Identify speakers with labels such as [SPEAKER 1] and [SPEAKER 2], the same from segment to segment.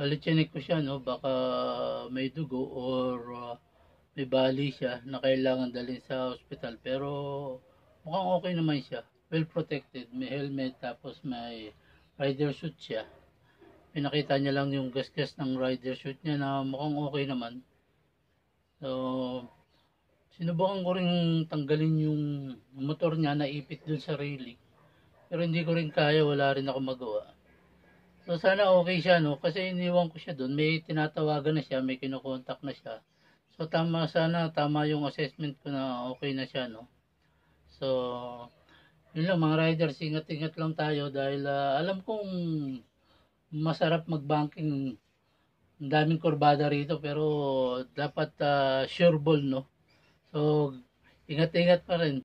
[SPEAKER 1] Bali, ko siya, no? Baka may dugo or uh, may bali siya na kailangan dalhin sa hospital. Pero mukhang okay naman siya. Well protected. May helmet, tapos may rider suit siya. Pinakita niya lang yung gasgas ng rider suit niya na mukhang okay naman. So, sinubukan ko rin tanggalin yung motor niya na ipit dun sa railing. Pero hindi ko rin kaya, wala rin ako magawa. So sana okay siya no kasi iniwan ko siya doon. May tinatawagan na siya, may kinokontak na siya. So tama sana tama yung assessment ko na okay na siya no. So yun lang mga riders, ingat-ingat lang tayo dahil ah, alam kong masarap mag-banking. Ang daming kurbada rito pero dapat ah, sure ball no. So ingat-ingat pa rin.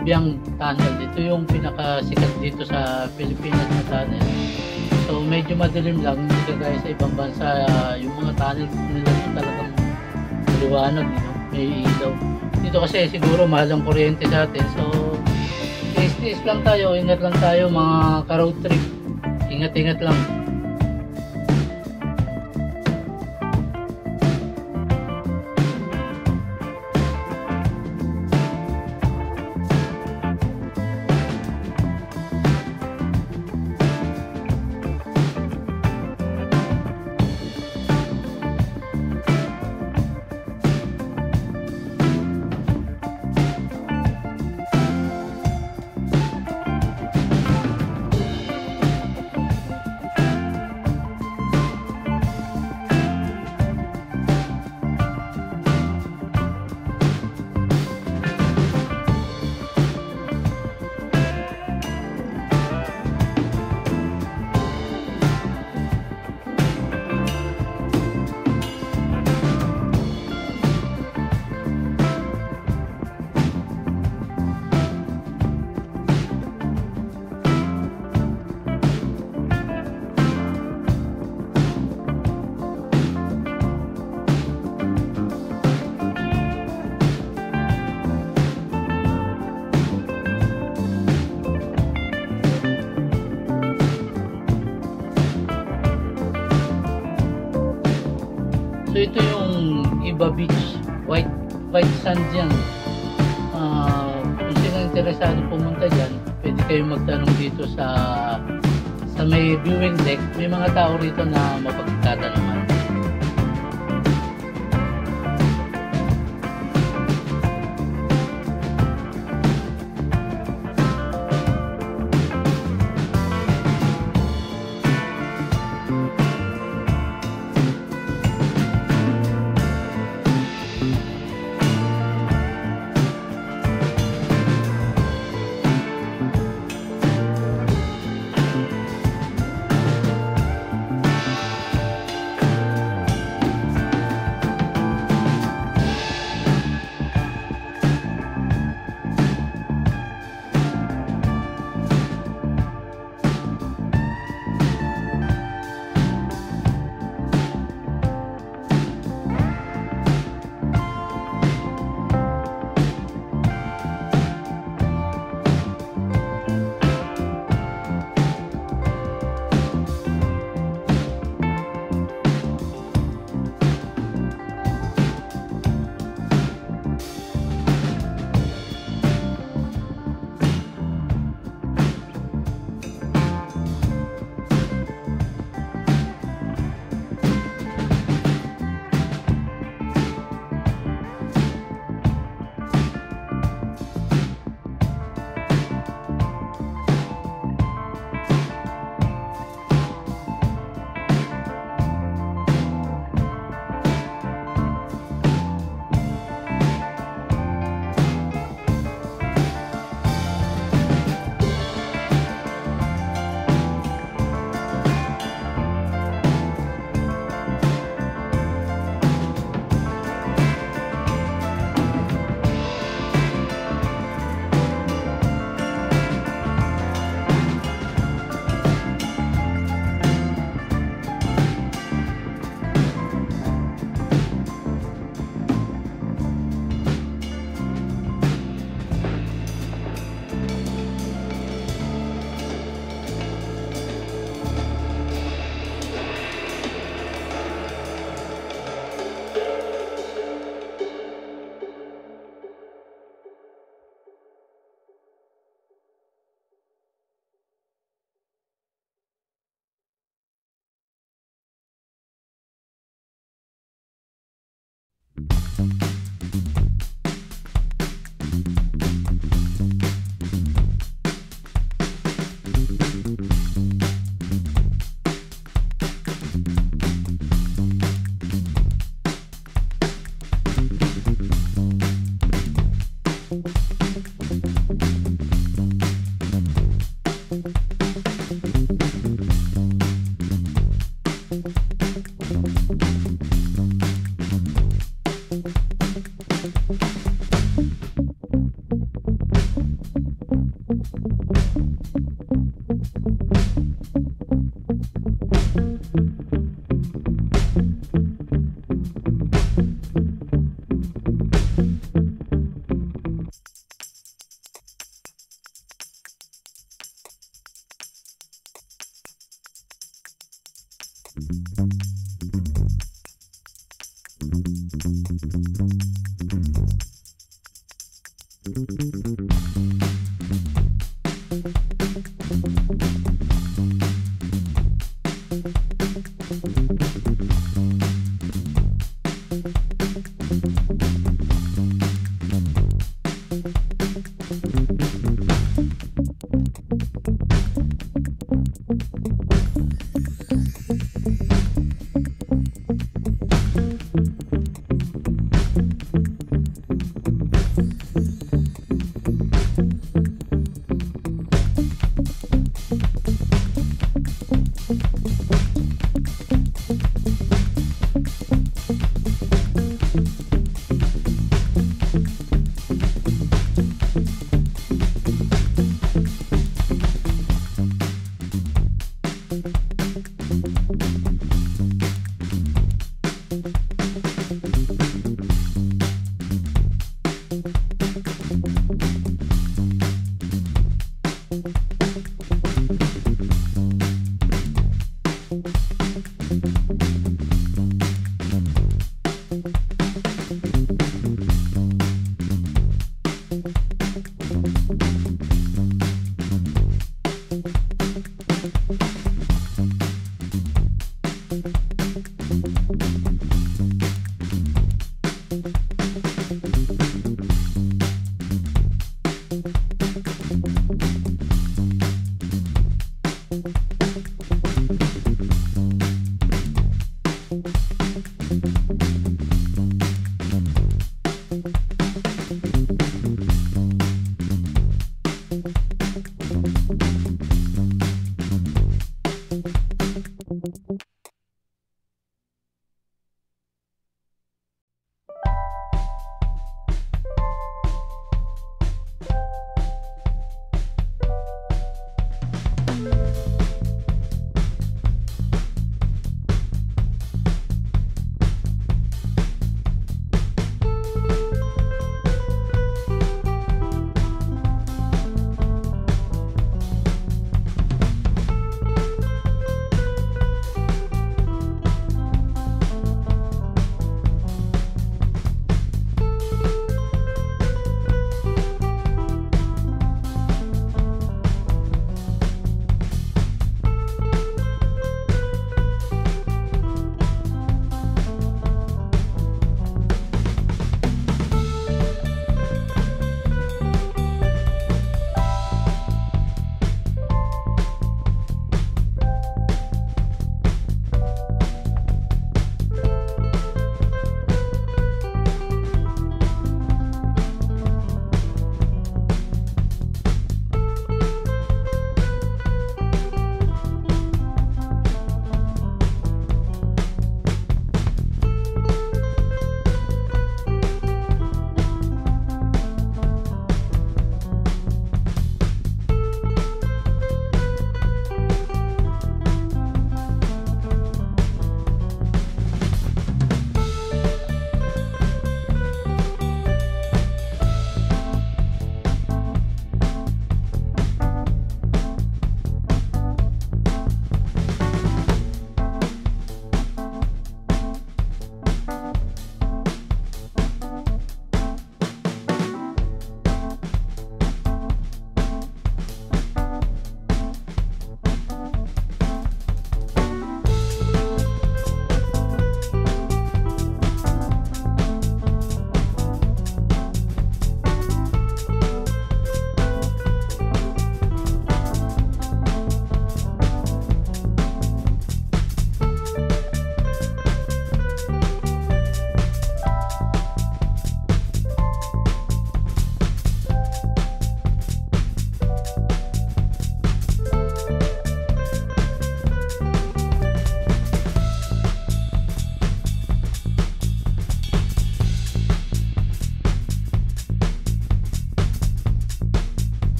[SPEAKER 1] Kaibyang Tunnel. Ito yung pinakasikat dito sa Pilipinas na tunnel. So medyo madilim lang, hindi kagaya sa ibang bansa. Yung mga tunnel nila ito talagang liwanag, you know? may ilaw. Dito kasi siguro mahal ang kuryente sa atin. So tiis-tiis lang tayo, ingat lang tayo mga ka-road trip. Ingat-ingat lang. White sand yan. Ah, kung sino interesado pumunta dyan, pwede kayong magtanong dito sa sa may viewing deck. May mga tao rito na mapagtatanungan.